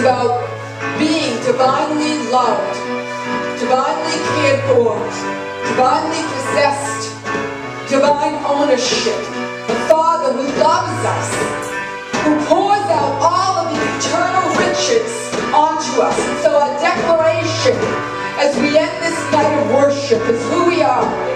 about being divinely loved, divinely cared for, divinely possessed, divine ownership. The Father who loves us, who pours out all of his eternal riches onto us. And so our declaration as we end this night of worship is who we are.